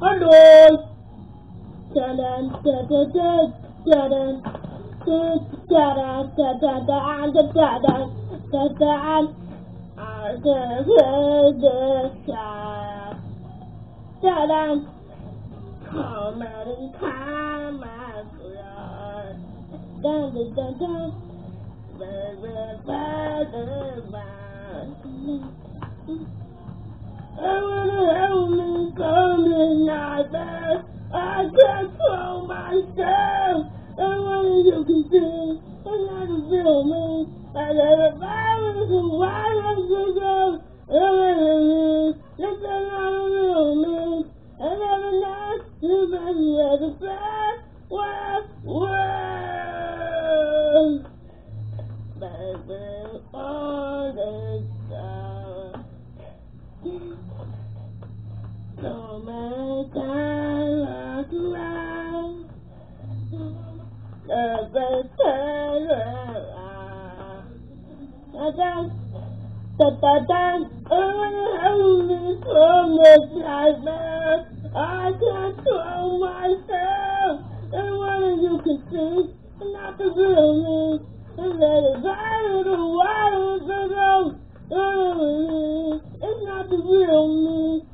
Hello. da da da da da da da da da man. I can't control myself. And what is you can do? I not to feel me. And everybody is a up to them. And it is. It's not a real me. And every night, you better let it back. What? What? Baby. Can't control myself. And when you can see, not the real me. And let it out of the water. It's not the real me.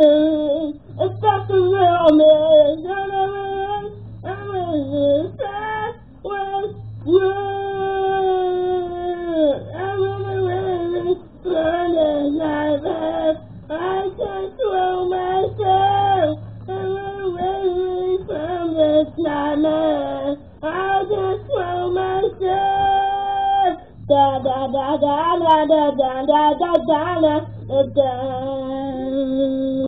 Everything it's the real me? I'm sad with you. I'm really running like that. I control myself. I'm away from this nightmare. I control myself. Da da da da da da da da da da da.